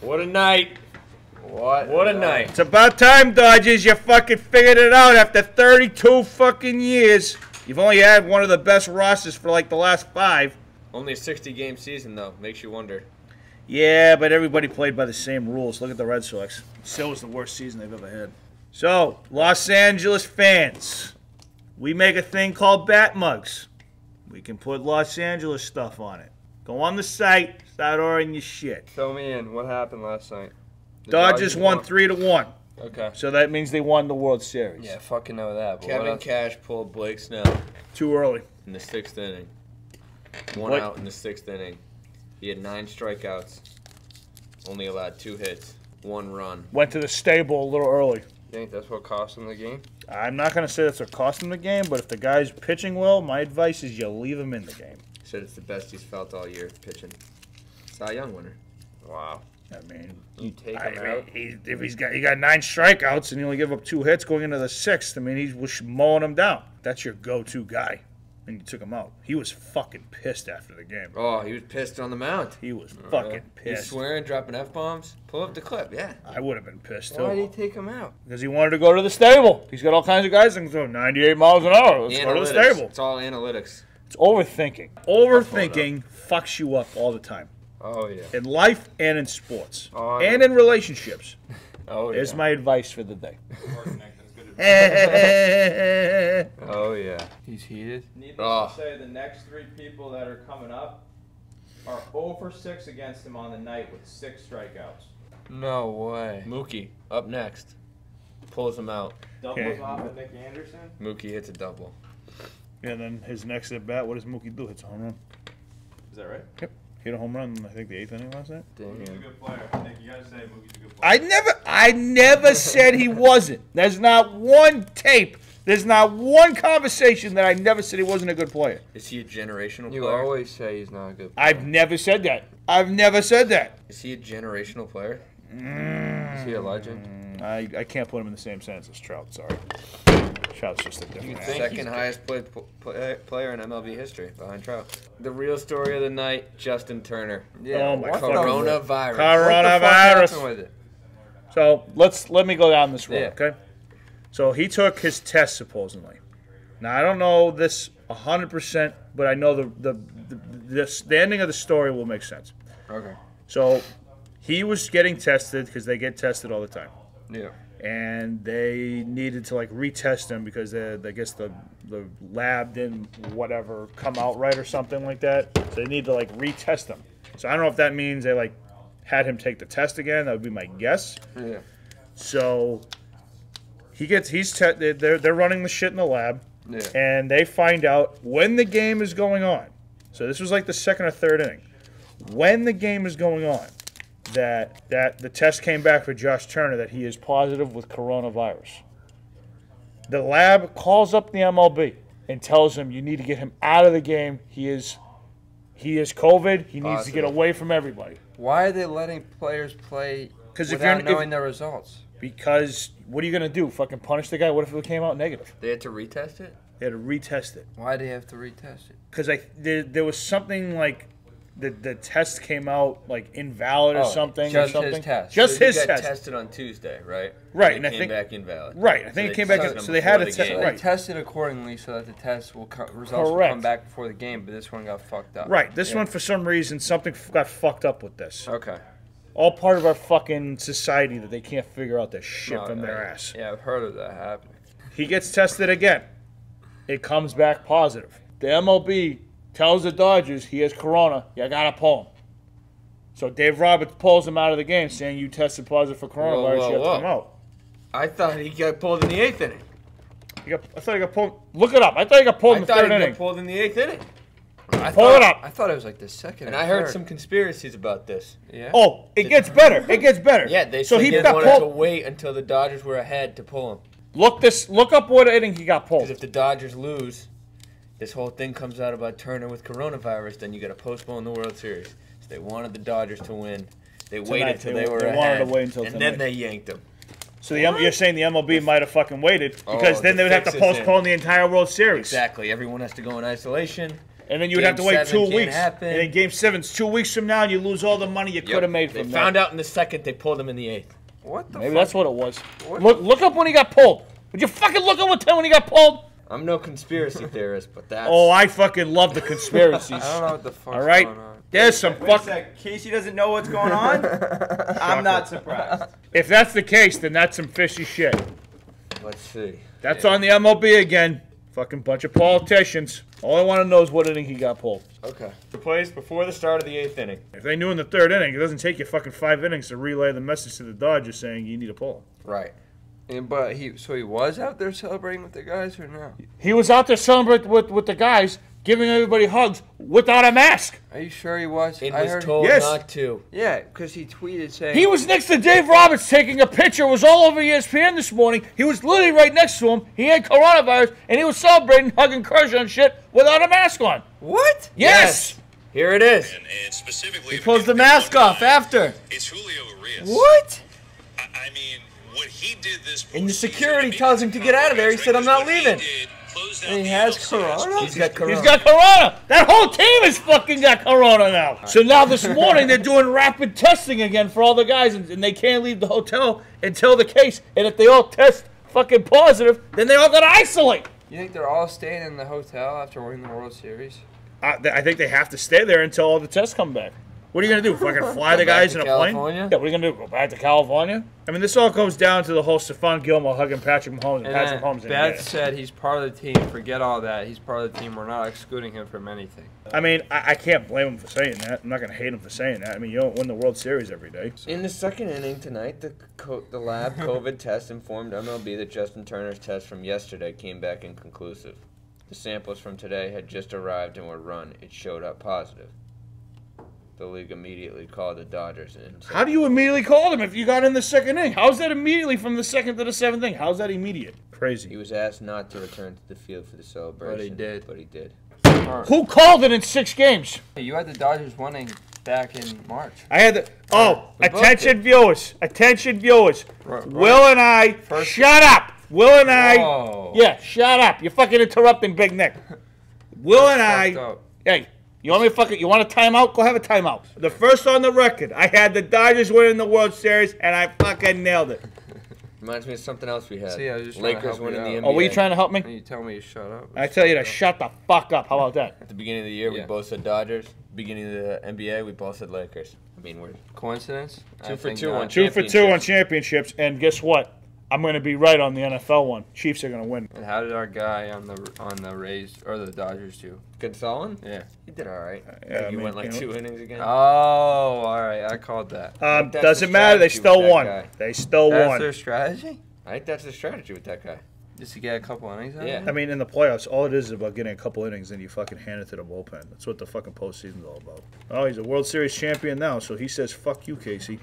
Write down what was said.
What a night. What? What a night. It's about time, Dodgers. You fucking figured it out after 32 fucking years. You've only had one of the best rosters for like the last five. Only a 60 game season, though. Makes you wonder. Yeah, but everybody played by the same rules. Look at the Red Sox. Still was the worst season they've ever had. So, Los Angeles fans, we make a thing called Bat Mugs. We can put Los Angeles stuff on it. Go on the site, start ordering your shit. Fill me in. What happened last night? The Dodgers won three to one, Okay. so that means they won the World Series. Yeah, fucking know that. But Kevin else? Cash pulled Blake Snell Too early. in the sixth inning. One What? out in the sixth inning. He had nine strikeouts. Only allowed two hits. One run. Went to the stable a little early. You think that's what cost him the game? I'm not going to say that's what cost him the game, but if the guy's pitching well, my advice is you leave him in the game. Said it's the best he's felt all year pitching. Cy Young winner. Wow. I mean, You take I him mean, out. he, if he's got he got nine strikeouts and he only give up two hits going into the sixth, I mean he's was mowing him down. That's your go-to guy, and you took him out. He was fucking pissed after the game. Oh, he was pissed on the mound. He was uh, fucking pissed. He's pissed. swearing, dropping f bombs. Pull up the clip, yeah. I would have been pissed Why did he take him out? because he wanted to go to the stable. He's got all kinds of guys that can throw 98 miles an hour. Let's go to the stable. It's all analytics. It's overthinking. Overthinking fucks you up all the time Oh yeah. in life and in sports Oh, and in relationships. Oh Is yeah. my advice for the day. Oh yeah. He's heated. Needless Oh. to ah. say, the next three people that are coming up are 0 for 6 against him on the night with six strikeouts. No way. Mookie up next. Pulls him out. Doubles Okay. off at Nick Anderson. Mookie hits a double. And then his next at bat, what does Mookie do? Hits a home run. Is that right? Hit a home run, I think the eighth inning last night. Mookie's a good player. Nick, you gotta say Mookie's a good player. I never, I never said he wasn't. There's not one tape. There's not one conversation that I never said he wasn't a good player. Is he a generational You player? always say he's not a good. Player. I've never said that. I've never said that. Is he a generational player? Mm. Is he a legend? I, I can't put him in the same sense as Trout. Sorry, Trout's just a different. think Second highest played play, player in MLB history behind Trout. The real story of the night: Justin Turner. Oh, my what Coronavirus. What the fuck Coronavirus. with it? So let's let me go down this road, Yeah. okay? So he took his test supposedly. Now I don't know this hundred percent, but I know the the the, the the ending of the story will make sense. Okay. So he was getting tested because they get tested all the time, Yeah. And they needed to like retest him because they, I guess the the lab didn't whatever come out right or something like that. So they need to like retest him. So I don't know if that means they like had him take the test again. That would be my guess. Yeah. So he gets he's te- they're they're running the shit in the lab, Yeah. and they find out when the game is going on. So this was like the second or third inning. When the game is going on, that that the test came back for Josh Turner that he is positive with coronavirus. The lab calls up the MLB and tells him you need to get him out of the game. He is he is COVID. He needs to get away from everybody. Why are they letting players play 'Cause if without you're- if- knowing their results? Because what are you gonna do? Fucking punish the guy? What if it came out negative? They had to retest it. They had to retest it. Why do they have to retest it? because I there, there was something like the the test came out like invalid or Oh, something just or his something. test. Just So his he got test. tested on Tuesday, right? Right, It and I came think- back invalid. Right, I think So it came back. tested him So they had before a the test. game. They Right, tested accordingly so that the test will co- results will come back before the game, but this one got fucked up. right. This Yeah. one, for some reason, something f- got fucked up with this. Okay. All part of our fucking society that they can't figure out this shit No, from their I- ass. Yeah, I've heard of that happening. He gets tested again. It comes back positive. The MLB tells the Dodgers he has corona. You gotta pull him. So Dave Roberts pulls him out of the game, saying you tested positive for coronavirus. whoa, you have whoa. to come out. I thought he got pulled in the eighth inning. You got, I thought he got pulled. Look it up. I thought he got pulled I in the thought third he inning. got pulled in the eighth inning. I Pull thought, it up. I thought it was like the second. And I heard third. some conspiracies about this. Yeah. Oh, it gets better. It gets better. Yeah, they so said he they got wanted to wait until the Dodgers were ahead to pull him. Look this. Look up what inning he got pulled. Because pulled. if the Dodgers lose, this whole thing comes out about Turner with coronavirus, then you got to postpone the World Series. So they wanted the Dodgers to win. They waited till They- they, were they ahead, wanted to wait until and tonight. then they yanked them. So the, you're saying the MLB might have fucking waited oh, because Oh, then the they would have to fix is in. postpone the entire World Series. Exactly. Everyone has to go in isolation. and then you would Game have to wait two weeks. happen. And then game seven's two weeks from now, and you lose all the money you could have made They from found out in the second. They pulled him in the eighth. What the Maybe fuck? that's what it was. What? Look, look up when he got pulled. Would you fucking look up what time when he got pulled? I'm no conspiracy theorist, but that's. Oh, I fucking love the conspiracies. I don't know what the fuck's All right, going on. there's some Wait a fuck. sec. Casey doesn't know what's going on. I'm not surprised. If that's the case, then that's some fishy shit. Let's see. That's on the MLB again. Fucking bunch of politicians. All I want to know is what inning he got pulled. Okay. The plays before the start of the eighth inning. If they knew in the third inning, it doesn't take you fucking five innings to relay the message to the Dodgers saying you need a pull. Right. And, but he, so he was out there celebrating with the guys or no? He was out there celebrating with, with the guys, giving everybody hugs without a mask. Are you sure he was? It I was heard. told Yes. not to. Yeah, because he tweeted saying He was next to Dave Roberts taking a picture. It was all over ESPN this morning. He was literally right next to him. He had coronavirus, and he was celebrating, hugging Kershaw and shit without a mask on. What? Yes. Here it is. And, and specifically, He pulls the mask off after. It's Julio Urias. What? I, I mean, what he did this. And the security I tells him to get out of there. He said, "I'm not what he leaving." did And he has corona? He's got corona. He's got corona. That whole team has fucking got corona now. So now this morning they're doing rapid testing again for all the guys, and, and they can't leave the hotel until the case. And if they all test fucking positive, then they all got to isolate. You think they're all staying in the hotel after winning the World Series? Th- I think they have to stay there until all the tests come back. What are you gonna do? Fucking fly the guys in a California? plane? Yeah. What are you gonna do? Go back to California? I mean, this all comes down to the whole Stephon Gilmore hugging Patrick Mahomes and, And Patrick then Mahomes. didn't Betts said he's part of the team. Forget all that. He's part of the team. We're not excluding him from anything. I mean, I, I can't blame him for saying that. I'm not gonna hate him for saying that. I mean, you don't win the World Series every day. In the second inning tonight, the co- the lab COVID test informed MLB that Justin Turner's test from yesterday came back inconclusive. The samples from today had just arrived and were run. It showed up positive. The league immediately called the Dodgers in. said, How do you immediately call them if you got in the second inning? How's that immediately from the second to the seventh inning? How's that immediate? Crazy. He was asked not to return to the field for the celebration. But he did. But he did. Who called it in six games? Hey, you had the Dodgers winning back in March. I had the. Oh, The attention viewers! Attention viewers! Right, right. Will and I. First- shut up. Will and I. Whoa. Yeah, shut up. You're fucking interrupting Big Nick. Will and I. Up. Hey, you want me to fucking? You want a timeout? Go have a timeout. The first on the record, I had the Dodgers winning the World Series, and I fucking nailed it. Reminds me of something else we had. See, I was just trying to Lakers help you winning the out. NBA. Oh, were you trying to help me? And you tell me to shut up. I tell you to shut the fuck up. How about that? At the beginning of the year, we both said Dodgers. Beginning of the NBA, we both said Lakers. I mean, we're Coincidence? Two I for two not. on Two for two on championships, and guess what? I'm going to be right on the NFL one. Chiefs are going to win. And how did our guy on the on the Rays or the Dodgers do? Gonsolin. Yeah. He did all right. yeah, I he mean, went like you know- two innings again. Oh, all right. I called that. Um, doesn't matter. They still won. guy. They still That's won. That's their strategy. I think that's the strategy with that guy. Just to get a couple innings out Yeah. him? I mean, in the playoffs, all it is is about getting a couple innings, and you fucking hand it to the bullpen. That's what the fucking postseason's all about. Oh, he's a World Series champion now, so he says, "Fuck you, Casey."